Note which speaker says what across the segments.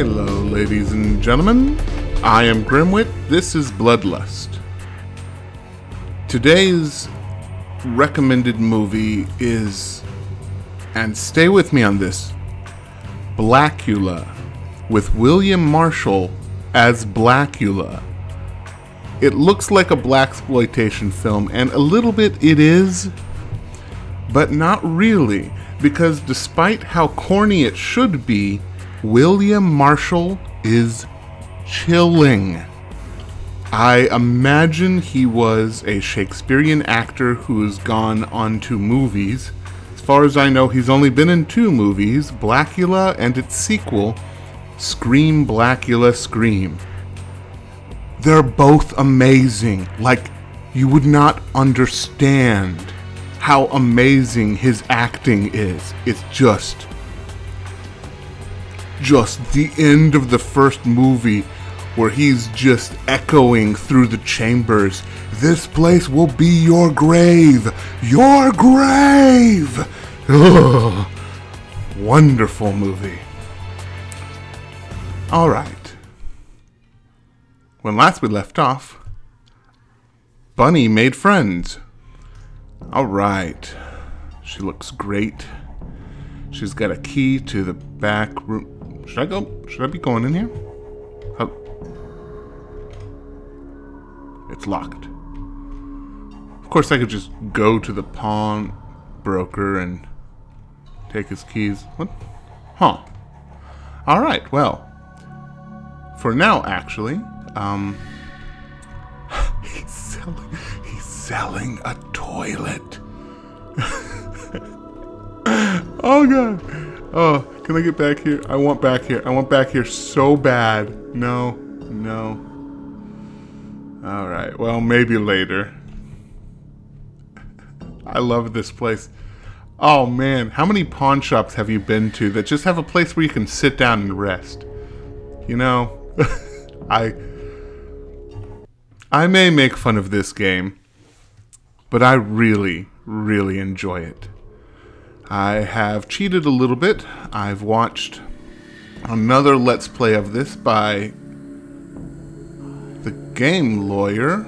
Speaker 1: Hello, ladies and gentlemen. I am Grimwit. This is Bloodlust. Today's recommended movie is, and stay with me on this, Blackula, with William Marshall as Blackula. It looks like a blaxploitation film, and a little bit it is, but not really, because despite how corny it should be, William Marshall is chilling. I imagine he was a Shakespearean actor who's gone on to movies. As far as I know, he's only been in two movies Blackula and its sequel, Scream Blackula Scream. They're both amazing. Like, you would not understand how amazing his acting is. It's just just the end of the first movie where he's just echoing through the chambers. This place will be your grave! Your grave! Ugh. Wonderful movie. Alright. When last we left off, Bunny made friends. Alright. She looks great. She's got a key to the back room. Should I go? Should I be going in here? Oh. It's locked. Of course, I could just go to the pawn broker and take his keys. What? Huh. Alright, well. For now, actually, um... he's selling... He's selling a toilet. oh, God. Oh, can I get back here? I want back here. I want back here so bad. No, no. Alright, well, maybe later. I love this place. Oh man, how many pawn shops have you been to that just have a place where you can sit down and rest? You know, I I may make fun of this game, but I really, really enjoy it. I have cheated a little bit. I've watched another Let's Play of this by the game lawyer.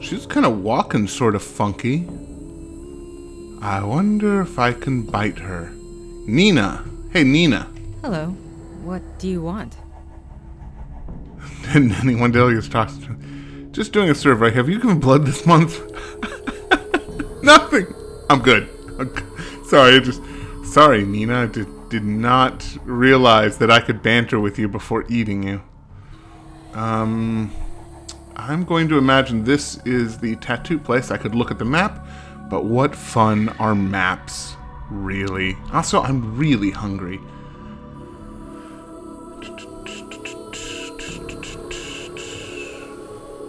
Speaker 1: She's kind of walking sort of funky. I wonder if I can bite her. Nina. Hey, Nina.
Speaker 2: Hello. What do you want?
Speaker 1: Didn't anyone tell you to talk to Just doing a survey. Have you given blood this month? Nothing. I'm good. I'm good sorry, just sorry, Nina. I did, did not realize that I could banter with you before eating you. Um, I'm going to imagine this is the tattoo place. I could look at the map, but what fun are maps, really? Also, I'm really hungry.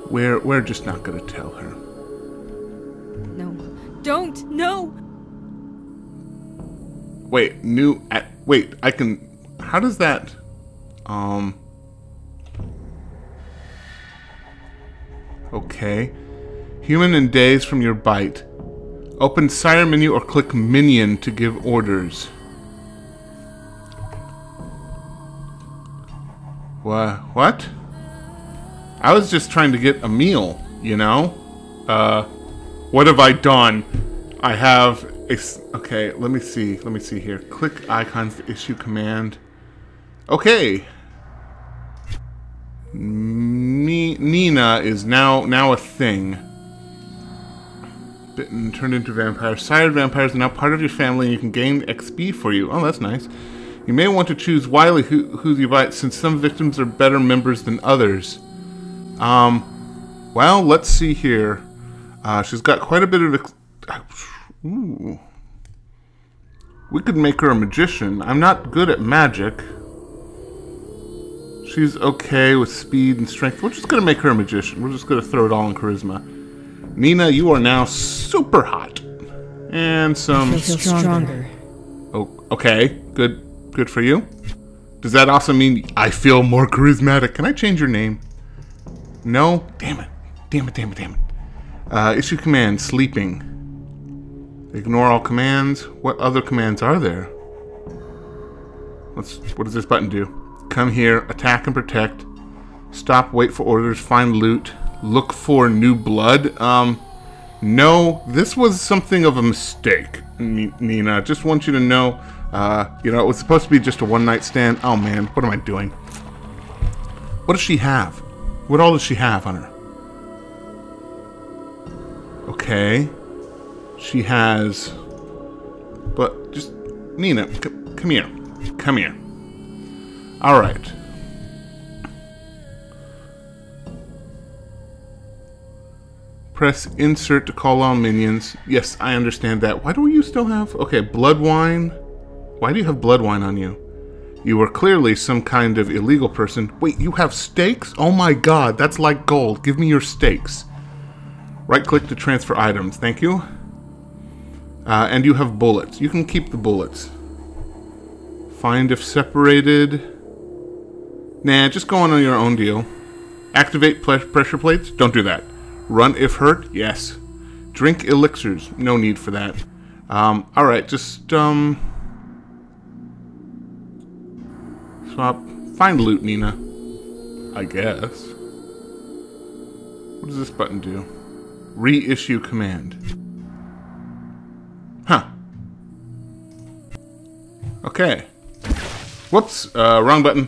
Speaker 1: We're, we're just not going to tell her.
Speaker 2: No. Don't! No!
Speaker 1: Wait, new. At, wait, I can. How does that? Um. Okay. Human in days from your bite. Open sire menu or click minion to give orders. What? What? I was just trying to get a meal, you know? Uh, what have I done? I have okay, let me see. Let me see here. Click icons to issue command. Okay. Me Nina is now now a thing. Bitten, turned into vampire. Sired vampires are now part of your family and you can gain XP for you. Oh, that's nice. You may want to choose wisely who, who you bite since some victims are better members than others. Um, well, let's see here. Uh, she's got quite a bit of... Ooh. We could make her a magician. I'm not good at magic. She's okay with speed and strength. We're just gonna make her a magician. We're just gonna throw it all in charisma. Nina, you are now super hot. And some...
Speaker 2: stronger.
Speaker 1: Oh, okay. Good. Good for you. Does that also mean I feel more charismatic? Can I change your name? No? Damn it. Damn it, damn it, damn it. Uh, issue command, sleeping. Ignore all commands. What other commands are there? Let's, what does this button do? come here, attack and protect, stop, wait for orders, find loot, look for new blood. Um, no, this was something of a mistake, Nina. Just want you to know, uh, you know, it was supposed to be just a one night stand. Oh man, what am I doing? What does she have? What all does she have on her? Okay. She has. But just. Nina, come here. Come here. Alright. Press insert to call all minions. Yes, I understand that. Why do you still have. Okay, blood wine. Why do you have blood wine on you? You were clearly some kind of illegal person. Wait, you have stakes? Oh my god, that's like gold. Give me your stakes. Right click to transfer items. Thank you. Uh, and you have bullets. You can keep the bullets. Find if separated. Nah, just go on your own deal. Activate pressure plates? Don't do that. Run if hurt? Yes. Drink elixirs? No need for that. Um, alright, just, um... Swap. Find loot, Nina. I guess. What does this button do? Reissue command. Huh. Okay. Whoops, uh, wrong button.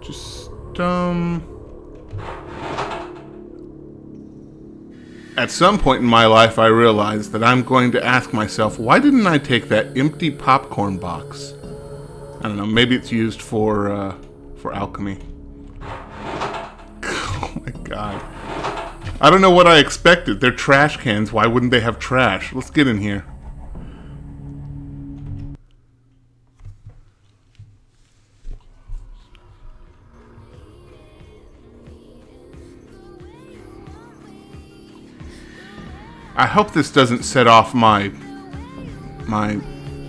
Speaker 1: Just, um... At some point in my life, I realized that I'm going to ask myself, why didn't I take that empty popcorn box? I don't know. Maybe it's used for uh, for alchemy. oh my god. I don't know what I expected. They're trash cans. Why wouldn't they have trash? Let's get in here. I hope this doesn't set off my my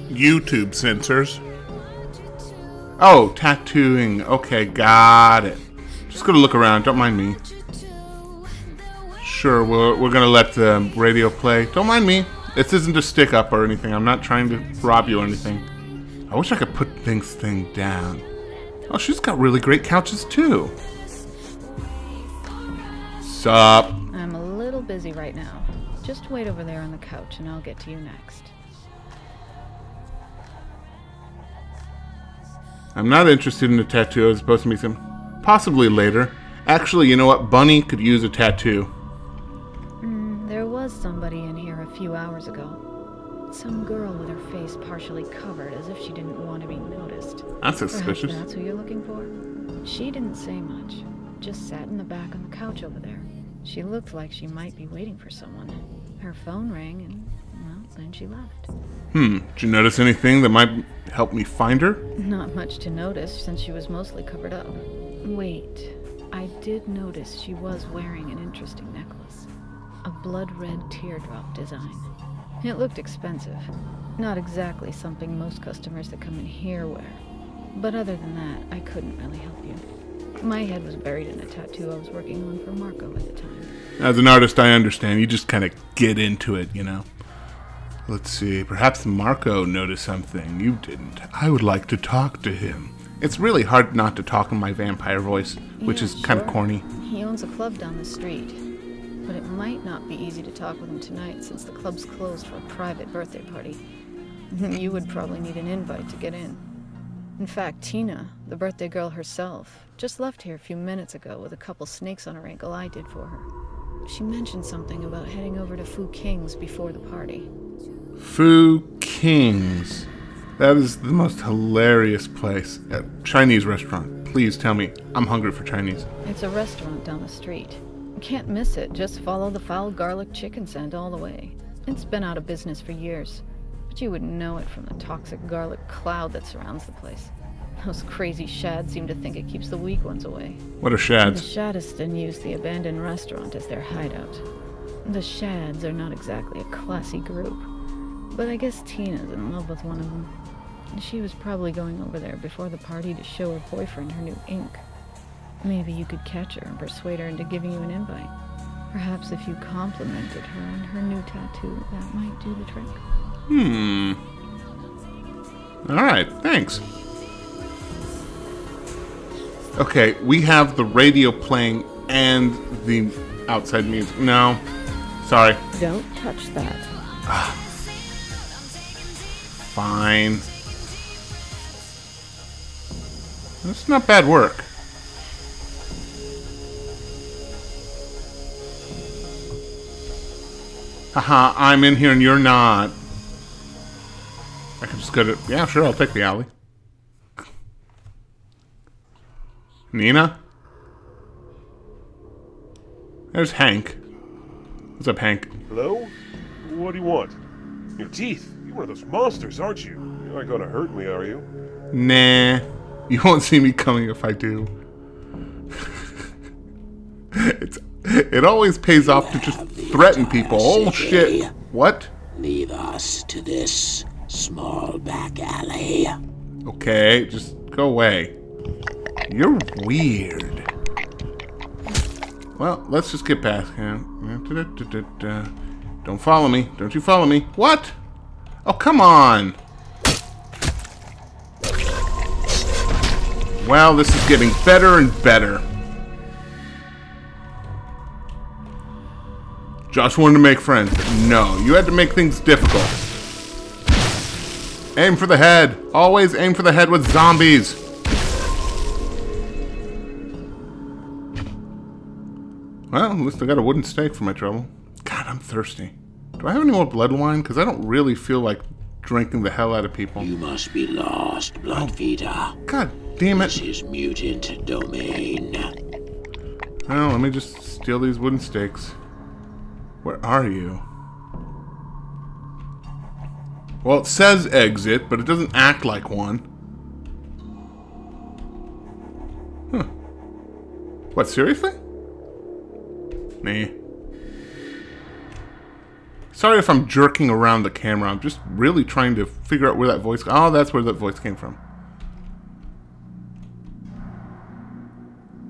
Speaker 1: YouTube sensors. Oh, tattooing. Okay, got it. Just gonna look around. Don't mind me. Sure, we're, we're gonna let the radio play. Don't mind me. This isn't a stick up or anything. I'm not trying to rob you or anything. I wish I could put things thing down. Oh, she's got really great couches too. Sup?
Speaker 3: I'm a little busy right now. Just wait over there on the couch and I'll get to you next.
Speaker 1: I'm not interested in a tattoo. I was supposed to meet him. Possibly later. Actually, you know what? Bunny could use a tattoo.
Speaker 3: Was somebody in here a few hours ago. Some girl with her face partially covered, as if she didn't want to be noticed.
Speaker 1: That's suspicious.
Speaker 3: Perhaps that's who you're looking for? She didn't say much. Just sat in the back on the couch over there. She looked like she might be waiting for someone. Her phone rang and, well, then she left.
Speaker 1: Hmm, did you notice anything that might help me find her?
Speaker 3: Not much to notice since she was mostly covered up. Wait, I did notice she was wearing an interesting necklace. A blood red teardrop design. It looked expensive. Not exactly something most customers that come in here wear. But other than that, I couldn't really help you. My head was buried in a tattoo I was working on for Marco at the time.
Speaker 1: As an artist, I understand. You just kind of get into it, you know? Let's see, perhaps Marco noticed something you didn't. I would like to talk to him. It's really hard not to talk in my vampire voice, which
Speaker 3: yeah,
Speaker 1: is kind of corny.
Speaker 3: He owns a club down the street. But it might not be easy to talk with him tonight since the club's closed for a private birthday party. Mm-hmm. you would probably need an invite to get in. In fact, Tina, the birthday girl herself, just left here a few minutes ago with a couple snakes on her ankle I did for her. She mentioned something about heading over to Fu King's before the party.
Speaker 1: Fu King's. That is the most hilarious place. A Chinese restaurant. Please tell me. I'm hungry for Chinese.
Speaker 3: It's a restaurant down the street. Can't miss it. Just follow the foul garlic chicken scent all the way. It's been out of business for years. But you wouldn't know it from the toxic garlic cloud that surrounds the place. Those crazy shads seem to think it keeps the weak ones away.
Speaker 1: What are shads?
Speaker 3: The
Speaker 1: shads?
Speaker 3: Shaddiston use the abandoned restaurant as their hideout. The Shads are not exactly a classy group, but I guess Tina's in love with one of them. She was probably going over there before the party to show her boyfriend her new ink. Maybe you could catch her and persuade her into giving you an invite. Perhaps if you complimented her on her new tattoo, that might do the trick.
Speaker 1: Hmm. Alright, thanks. Okay, we have the radio playing and the outside music. No. Sorry.
Speaker 3: Don't touch that.
Speaker 1: Fine. That's not bad work. Haha, I'm in here and you're not. I can just go to. Yeah, sure, I'll take the alley. Nina? There's Hank. What's up, Hank?
Speaker 4: Hello? What do you want? Your teeth. You're one of those monsters, aren't you? You're not gonna hurt me, are you?
Speaker 1: Nah. You won't see me coming if I do. it's it always pays off to just threaten people. Oh shit. What?
Speaker 5: Leave us to this small back alley.
Speaker 1: Okay, just go away. You're weird. Well, let's just get past him. Don't follow me. Don't you follow me. What? Oh, come on. Well, this is getting better and better. Josh wanted to make friends. No, you had to make things difficult. Aim for the head. Always aim for the head with zombies. Well, at least I got a wooden stake for my trouble. God, I'm thirsty. Do I have any more blood wine? Because I don't really feel like drinking the hell out of people.
Speaker 5: You must be lost, blood oh. Bloodfeeder.
Speaker 1: God damn it.
Speaker 5: This is mutant domain.
Speaker 1: Well, let me just steal these wooden stakes. Where are you? Well, it says exit, but it doesn't act like one. Huh. What, seriously? Nah. Sorry if I'm jerking around the camera. I'm just really trying to figure out where that voice... Oh, that's where that voice came from.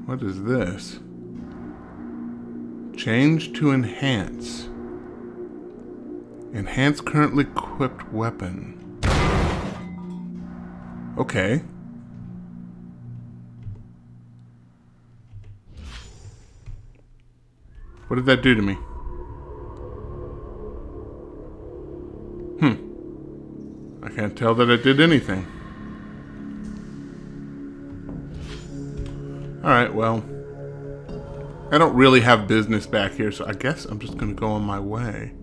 Speaker 1: What is this? Change to enhance. Enhance currently equipped weapon. Okay. What did that do to me? Hmm. I can't tell that it did anything. Alright, well. I don't really have business back here, so I guess I'm just gonna go on my way.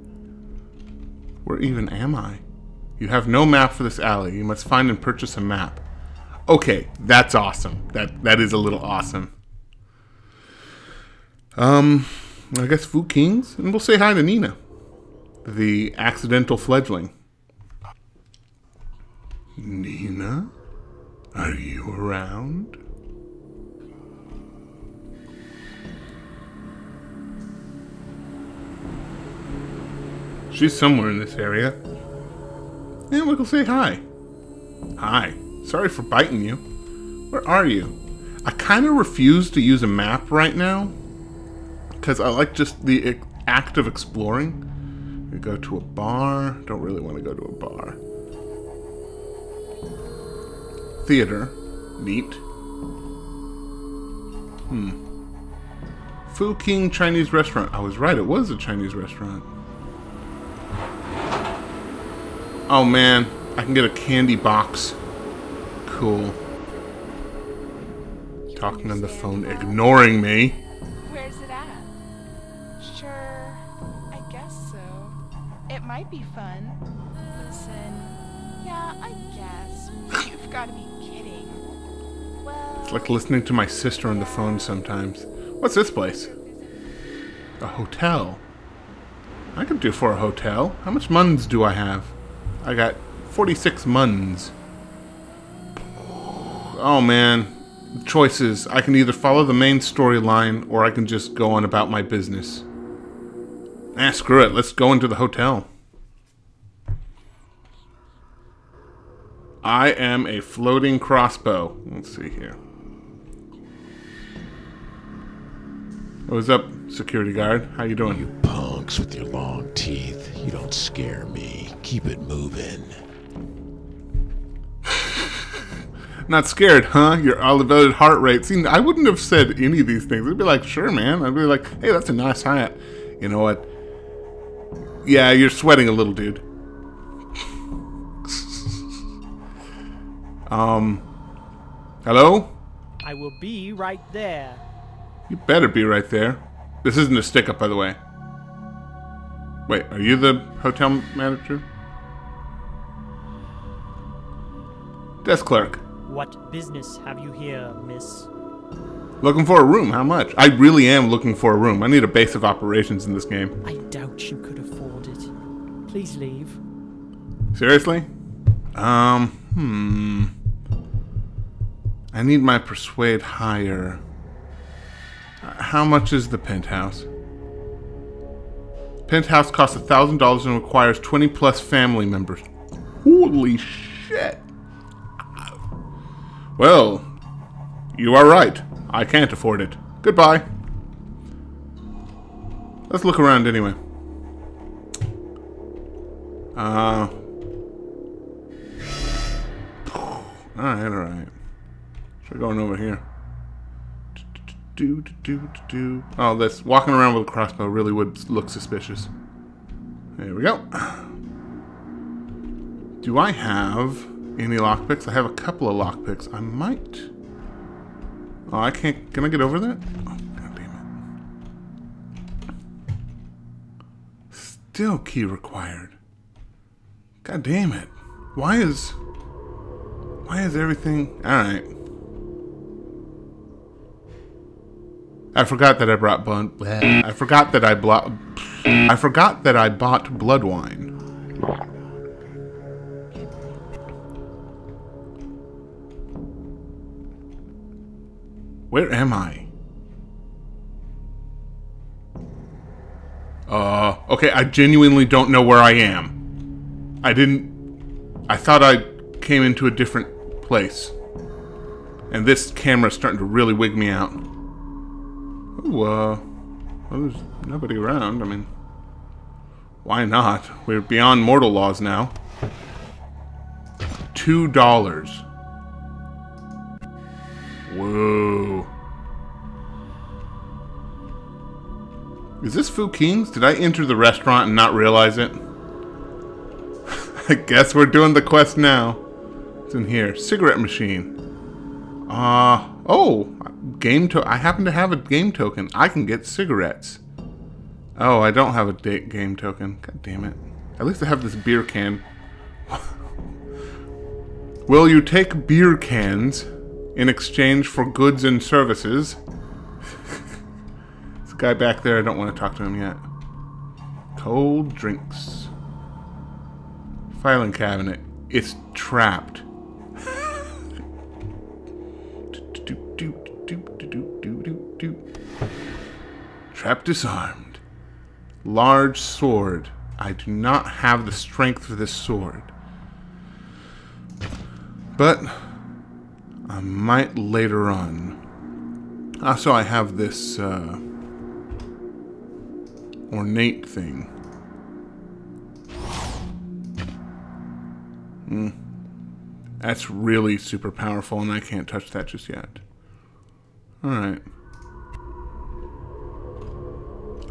Speaker 1: Where even am I? You have no map for this alley. You must find and purchase a map. Okay, that's awesome. That that is a little awesome. Um, I guess Fu Kings, and we'll say hi to Nina, the accidental fledgling. Nina, are you around? She's somewhere in this area. And we'll say hi. Hi. Sorry for biting you. Where are you? I kind of refuse to use a map right now. Because I like just the act of exploring. We go to a bar. Don't really want to go to a bar. Theater. Neat. Hmm. Fu King Chinese restaurant. I was right, it was a Chinese restaurant. Oh man, I can get a candy box. Cool. Talking on the phone, ignoring me.
Speaker 6: Where's it at? Sure, I guess so. It might be fun. Listen, yeah, I guess. You've got to be kidding. Well,
Speaker 1: It's like listening to my sister on the phone sometimes. What's this place? A hotel. I could do for a hotel. How much muns do I have? I got 46 muns. Oh man. Choices. I can either follow the main storyline or I can just go on about my business. Ah, screw it. Let's go into the hotel. I am a floating crossbow. Let's see here. What's up, security guard? How you doing?
Speaker 5: You punks with your long teeth. You don't scare me. Keep it moving.
Speaker 1: Not scared, huh? Your elevated heart rate. See, I wouldn't have said any of these things. I'd be like, sure, man. I'd be like, hey, that's a nice hat. You know what? Yeah, you're sweating a little, dude. um, hello?
Speaker 7: I will be right there.
Speaker 1: You better be right there. This isn't a stick up, by the way. Wait, are you the hotel manager? Desk clerk.
Speaker 7: What business have you here, miss?
Speaker 1: Looking for a room. How much? I really am looking for a room. I need a base of operations in this game.
Speaker 7: I doubt you could afford it. Please leave.
Speaker 1: Seriously? Um, hmm. I need my persuade higher. How much is the penthouse? Penthouse costs a $1,000 and requires 20 plus family members. Holy shit. Well, you are right. I can't afford it. Goodbye. Let's look around anyway. Uh. Alright, alright. Try going over here. Do, do, do, do. Oh, this walking around with a crossbow really would look suspicious. There we go. Do I have any lockpicks? I have a couple of lockpicks. I might. Oh, I can't. Can I get over that? Oh, God damn it. Still key required. God damn it. Why is. Why is everything. Alright. I forgot that I brought bun. I forgot that I blo- I forgot that I bought blood wine. Where am I? Uh, okay, I genuinely don't know where I am. I didn't. I thought I came into a different place. And this camera's starting to really wig me out. Ooh, uh. Well, there's nobody around. I mean, why not? We're beyond mortal laws now. Two dollars. Whoa. Is this Fu King's? Did I enter the restaurant and not realize it? I guess we're doing the quest now. It's in here? Cigarette machine. Uh, oh, game to I happen to have a game token. I can get cigarettes. Oh, I don't have a game token. God damn it. At least I have this beer can. Will you take beer cans in exchange for goods and services? this guy back there, I don't want to talk to him yet. Cold drinks. Filing cabinet. It's trapped. Trap disarmed. Large sword. I do not have the strength for this sword. But I might later on. Also, I have this uh, ornate thing. Hmm. That's really super powerful, and I can't touch that just yet. Alright.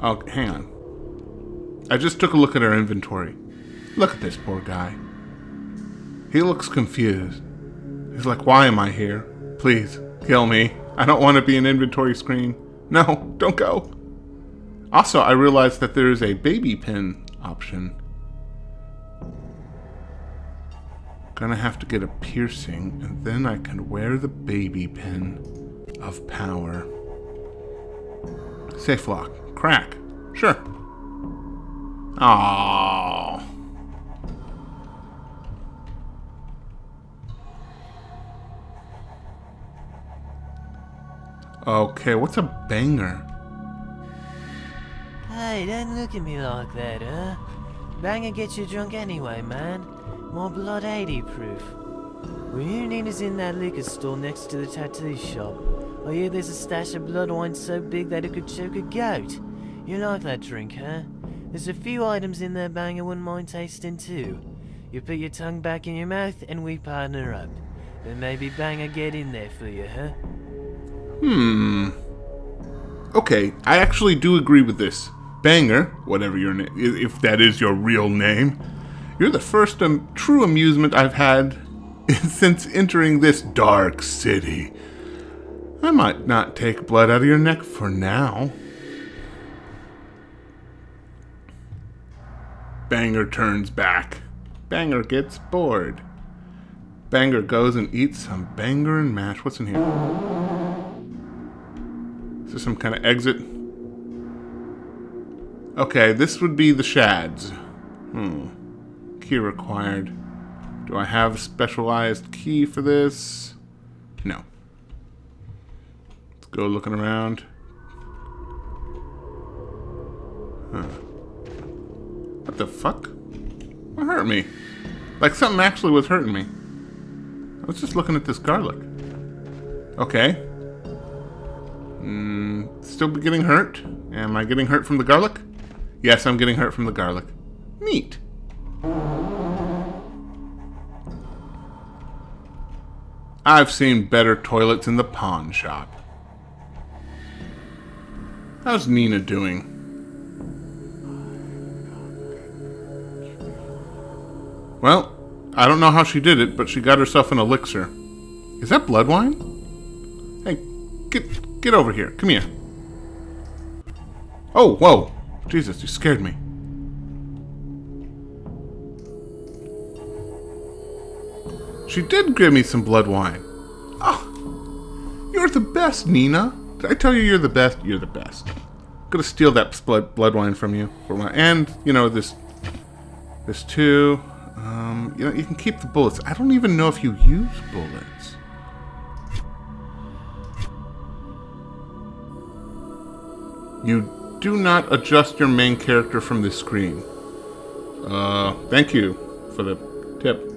Speaker 1: Oh, hang on. I just took a look at our inventory. Look at this poor guy. He looks confused. He's like, why am I here? Please, kill me. I don't want to be an inventory screen. No, don't go. Also, I realized that there is a baby pin option. Gonna have to get a piercing, and then I can wear the baby pin of power. Safe lock. Crack. Sure. Aww. Okay, what's a banger?
Speaker 8: Hey, don't look at me like that, huh? Banger gets you drunk anyway, man. More blood 80 proof. Well, you need is in that liquor store next to the tattoo shop. Oh, I hear there's a stash of blood wine so big that it could choke a goat. You like that drink, huh? There's a few items in there Banger wouldn't mind tasting too. You put your tongue back in your mouth and we partner up. Then maybe Banger get in there for you, huh?
Speaker 1: Hmm. Okay, I actually do agree with this. Banger, whatever your name, if that is your real name, you're the first um, true amusement I've had since entering this dark city. I might not take blood out of your neck for now. Banger turns back. Banger gets bored. Banger goes and eats some banger and mash. What's in here? Is some kind of exit? Okay, this would be the shads. Hmm. Key required. Do I have a specialized key for this? No. Let's go looking around. Huh. What the fuck? What hurt me? Like something actually was hurting me. I was just looking at this garlic. Okay. Mm, still getting hurt? Am I getting hurt from the garlic? Yes, I'm getting hurt from the garlic. Neat. I've seen better toilets in the pawn shop. How's Nina doing? Well, I don't know how she did it, but she got herself an elixir. Is that blood wine? Hey, get get over here. Come here. Oh, whoa. Jesus, you scared me. She did give me some blood wine. Oh, you're the best, Nina. Did I tell you you're the best? You're the best. I'm gonna steal that blood blood wine from you for my and you know this this too. Um, you know you can keep the bullets. I don't even know if you use bullets. You do not adjust your main character from the screen. Uh, thank you for the tip.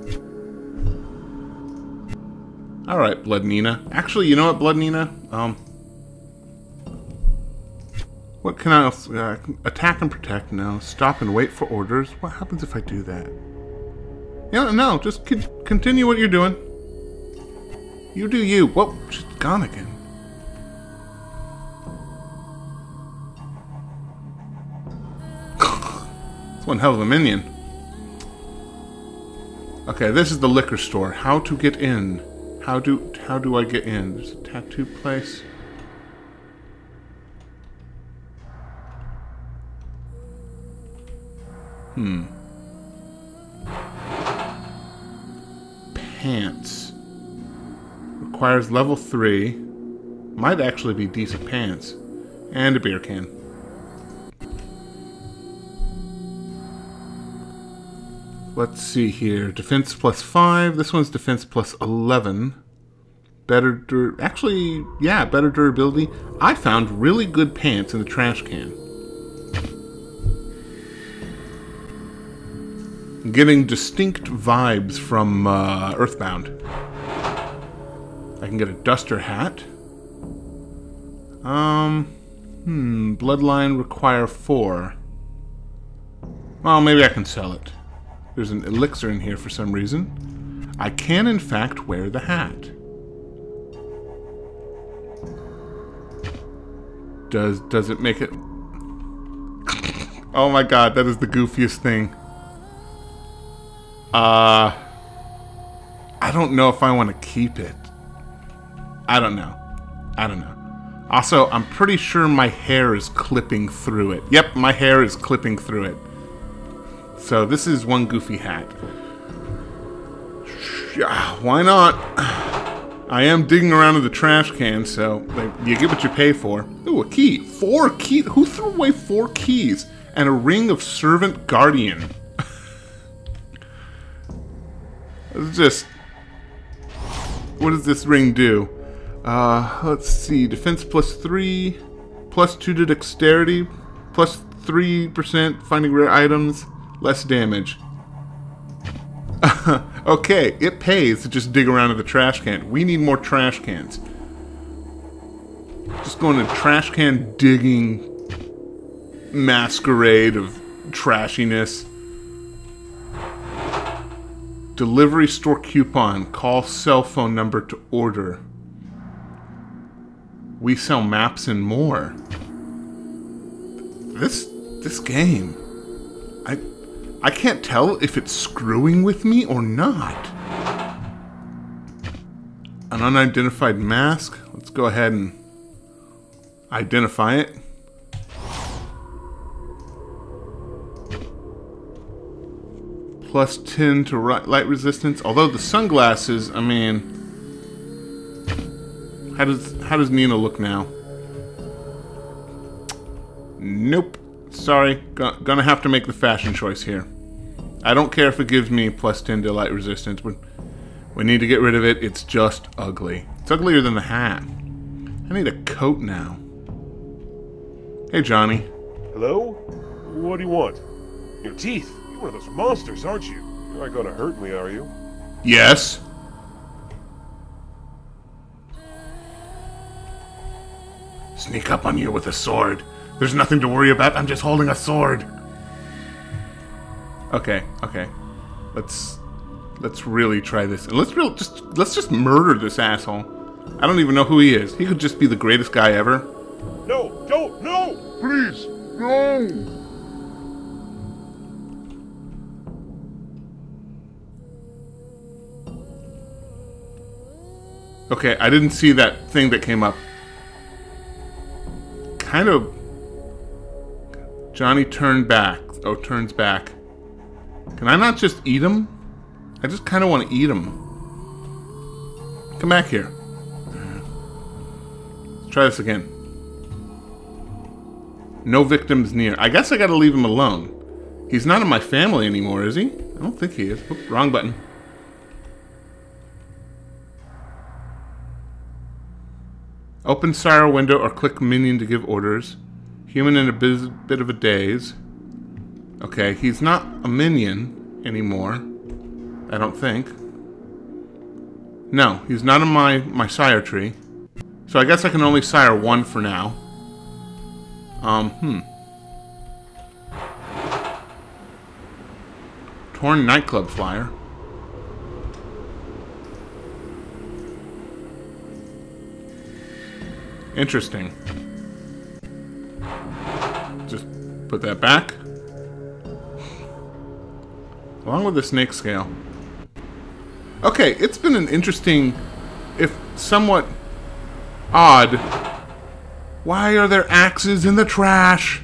Speaker 1: Alright, Blood Nina. Actually, you know what, Blood Nina? Um, what can I? Uh, attack and protect, now. Stop and wait for orders. What happens if I do that? Yeah, no, just continue what you're doing. You do you. Whoa, she's gone again. It's one hell of a minion. Okay, this is the liquor store. How to get in? How do how do I get in? There's a tattoo place. Hmm. Pants. Requires level 3. Might actually be decent pants. And a beer can. Let's see here. Defense plus 5. This one's defense plus 11. Better Actually, yeah, better durability. I found really good pants in the trash can. Getting distinct vibes from uh, Earthbound. I can get a duster hat. Um, hmm, bloodline require four. Well, maybe I can sell it. There's an elixir in here for some reason. I can, in fact, wear the hat. Does does it make it? oh my god, that is the goofiest thing. Uh, I don't know if I want to keep it. I don't know. I don't know. Also, I'm pretty sure my hair is clipping through it. Yep, my hair is clipping through it. So this is one goofy hat. Why not? I am digging around in the trash can, so you get what you pay for. Ooh, a key. Four keys. Who threw away four keys? And a ring of servant guardian. it's just... What does this ring do? Uh, let's see. Defense plus three. Plus two to dexterity. Plus 3% finding rare items. Less damage. okay, it pays to just dig around in the trash can. We need more trash cans. Just going to trash can digging masquerade of trashiness. Delivery store coupon. Call cell phone number to order. We sell maps and more. This this game. I can't tell if it's screwing with me or not. An unidentified mask. Let's go ahead and identify it. Plus 10 to light resistance. Although the sunglasses, I mean, how does how does Nina look now? Nope. Sorry, Go- gonna have to make the fashion choice here. I don't care if it gives me plus 10 to light resistance, but we need to get rid of it. It's just ugly. It's uglier than the hat. I need a coat now. Hey, Johnny.
Speaker 4: Hello? What do you want? Your teeth. You're one of those monsters, aren't you? You're not gonna hurt me, are you?
Speaker 1: Yes? Sneak up on you with a sword. There's nothing to worry about. I'm just holding a sword. Okay, okay. Let's let's really try this. And let's real just let's just murder this asshole. I don't even know who he is. He could just be the greatest guy ever.
Speaker 4: No, don't, no!
Speaker 1: Please, no. Okay, I didn't see that thing that came up. Kind of. Johnny turned back. Oh, turns back. Can I not just eat him? I just kind of want to eat him. Come back here. Let's try this again. No victims near. I guess I gotta leave him alone. He's not in my family anymore, is he? I don't think he is. Oop, wrong button. Open Sire window or click minion to give orders. Human in a bit of a daze. Okay, he's not a minion anymore. I don't think. No, he's not in my, my sire tree. So I guess I can only sire one for now. Um, hmm. Torn nightclub flyer. Interesting. Just put that back. Along with the snake scale. Okay, it's been an interesting, if somewhat odd. Why are there axes in the trash?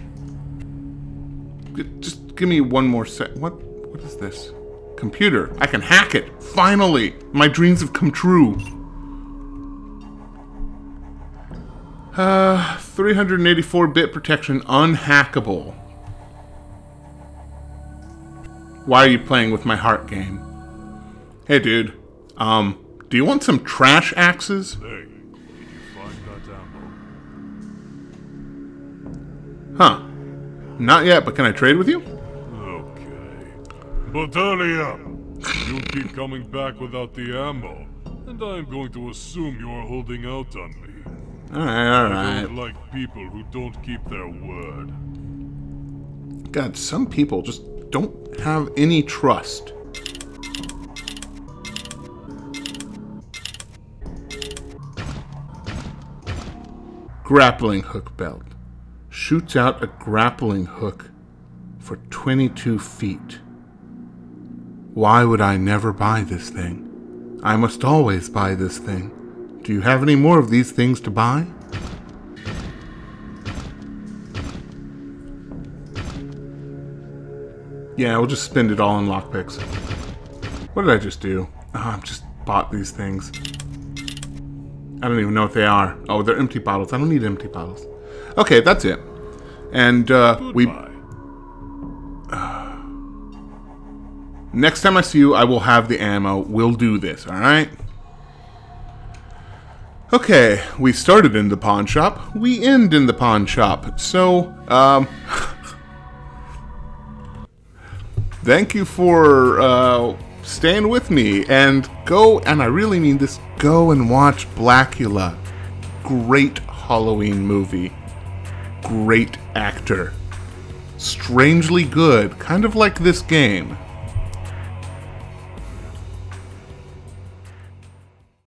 Speaker 1: Just give me one more sec. What? What is this? Computer. I can hack it. Finally, my dreams have come true. Uh, 384-bit protection, unhackable. Why are you playing with my heart game? Hey, dude. Um, do you want some trash axes?
Speaker 9: Hey, did you find that ammo?
Speaker 1: Huh. Not yet, but can I trade with you?
Speaker 9: Okay. But hurry up. You keep coming back without the ammo, and I'm going to assume you're holding out on me.
Speaker 1: Alright,
Speaker 9: I
Speaker 1: alright.
Speaker 9: don't like people who don't keep their word.
Speaker 1: God, some people just don't have any trust. Grappling hook belt. Shoots out a grappling hook for 22 feet. Why would I never buy this thing? I must always buy this thing. Do you have any more of these things to buy? Yeah, we'll just spend it all on lockpicks. What did I just do? Oh, I've just bought these things. I don't even know what they are. Oh, they're empty bottles. I don't need empty bottles. Okay, that's it. And uh, we. Next time I see you, I will have the ammo. We'll do this, alright? Okay, we started in the pawn shop. We end in the pawn shop. So, um. thank you for uh, staying with me and go and i really mean this go and watch blackula. Great halloween movie. Great actor. Strangely good. Kind of like this game